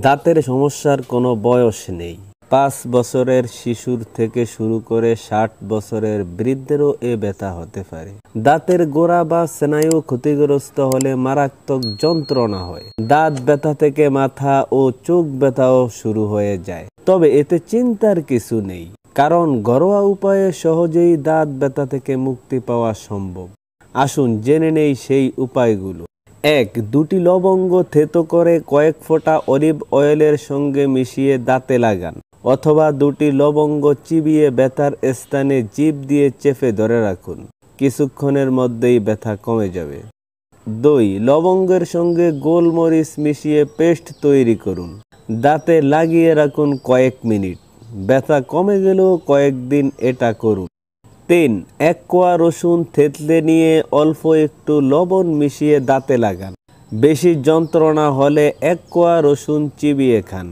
দাঁতের সমস্যার কোনো বয়স নেই। পাঁচ বছরের শিশুর থেকে শুরু করে ষাট বছরের বৃদ্ধেরও এ ব্যথা হতে পারে। দাঁতের গোড়া বা স্নায়ু ক্ষতিগ্রস্ত হলে মারাত্মক যন্ত্রণা হয়। দাঁত ব্যথা থেকে মাথা ও চোখ ব্যথাও শুরু হয়ে যায়। তবে এতে চিন্তার কিছু নেই, কারণ ঘরোয়া উপায়ে সহজেই দাঁত ব্যথা থেকে মুক্তি পাওয়া সম্ভব। আসুন জেনে নেই সেই উপায়গুলো। এক, দুটি লবঙ্গ থেতো করে কয়েক ফোঁটা অলিভ অয়েলের সঙ্গে মিশিয়ে দাঁতে লাগান, অথবা দুটি লবঙ্গ চিবিয়ে ব্যথার স্থানে জিভ দিয়ে চেপে ধরে রাখুন। কিছুক্ষণের মধ্যেই ব্যথা কমে যাবে। দুই, লবঙ্গের সঙ্গে গোলমরিচ মিশিয়ে পেস্ট তৈরি করুন। দাঁতে লাগিয়ে রাখুন কয়েক মিনিট। ব্যথা কমে গেলেও কয়েকদিন এটা করুন। তিন, এক কোয়া রসুন থেতলে নিয়ে অল্প একটু লবণ মিশিয়ে দাঁতে লাগান। বেশি যন্ত্রণা হলে এক কোয়া রসুন চিবিয়ে খান।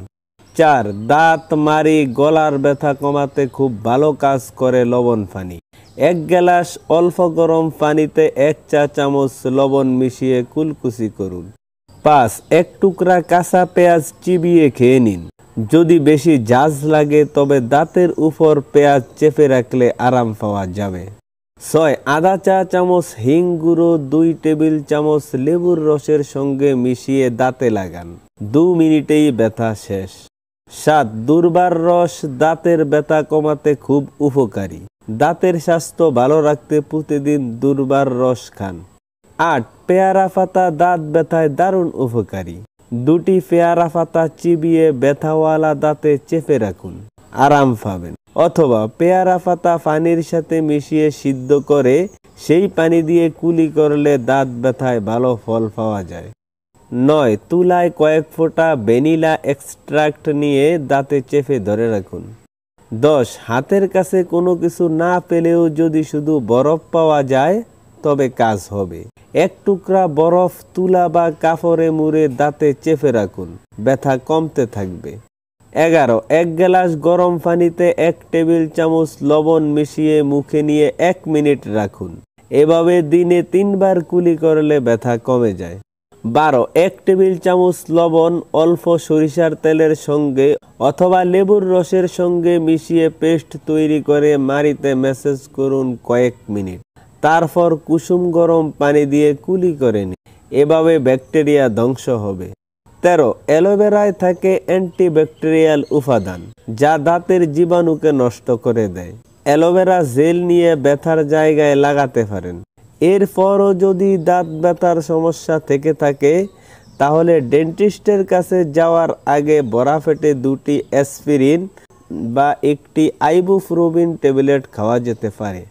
চার, দাঁত মারি গলার ব্যথা কমাতে খুব ভালো কাজ করে লবণ পানি। এক গ্লাস অল্প গরম পানিতে এক চা চামচ লবণ মিশিয়ে কুলকুচি করুন। পাঁচ, এক টুকরা কাঁচা পেঁয়াজ চিবিয়ে খেয়ে নিন। যদি বেশি ঝাঁজ লাগে, তবে দাঁতের উপর পেঁয়াজ চেপে রাখলে আরাম পাওয়া যাবে। ছয় আধা চা, চামচ, হিং গুঁড়ো, দুই টেবিল চামচ লেবুর রসের সঙ্গে মিশিয়ে দাঁতে লাগান। দু মিনিটেই ব্যথা শেষ। সাত, দুর্বার রস দাঁতের ব্যথা কমাতে খুব উপকারী। দাঁতের স্বাস্থ্য ভালো রাখতে প্রতিদিন দুর্বার রস খান। আট, পেয়ারা পাতা দাঁত ব্যথায় দারুণ উপকারী। দুটি পেয়ারা পাতা চিবিয়ে ব্যথাওয়ালা দাঁতে চেপে রাখুন, আরাম পাবেন। অথবা পেয়ারা পাতা পানির সাথে মিশিয়ে সিদ্ধ করে সেই পানি দিয়ে কুলি করলে দাঁত ব্যথায় ভালো ফল পাওয়া যায়। নয়, তুলায় কয়েক ফোঁটা ভ্যানিলা এক্সট্রাক্ট নিয়ে দাঁতে চেপে ধরে রাখুন। দশ, হাতের কাছে কোনো কিছু না পেলেও যদি শুধু বরফ পাওয়া যায় তবে কাজ হবে। এক টুকরা বরফ, তুলা বা কাপড়ে মুড়ে দাঁতে চেপে রাখুন। ব্যথা কমতে থাকবে। এগারো, এক গ্লাস গরম পানিতে এক টেবিল চামচ লবণ মিশিয়ে মুখে নিয়ে এক মিনিট রাখুন। এভাবে দিনে তিনবার কুলি করলে ব্যথা কমে যায়। বারো, এক টেবিল চামচ লবণ অল্প সরিষার তেলের সঙ্গে অথবা লেবুর রসের সঙ্গে মিশিয়ে পেস্ট তৈরি করে মারিতে মেসেজ করুন কয়েক মিনিট। তারপর কুসুম গরম পানি দিয়ে কুলি করে নিন এভাবে ব্যাকটেরিয়া ধ্বংস হবে। তেরো, অ্যালোভেরায় থাকে অ্যান্টিব্যাকটেরিয়াল উপাদান, যা দাঁতের জীবাণুকে নষ্ট করে দেয়। অ্যালোভেরা জেল নিয়ে ব্যথার জায়গায় লাগাতে পারেন। এরপরও যদি দাঁত ব্যথার সমস্যা থেকে থাকে, তাহলে ডেন্টিস্টের কাছে যাওয়ার আগে বরাফেটে দুটি অ্যাসপিরিন বা একটি আইবুফ্রুবিন ট্যাবলেট খাওয়া যেতে পারে।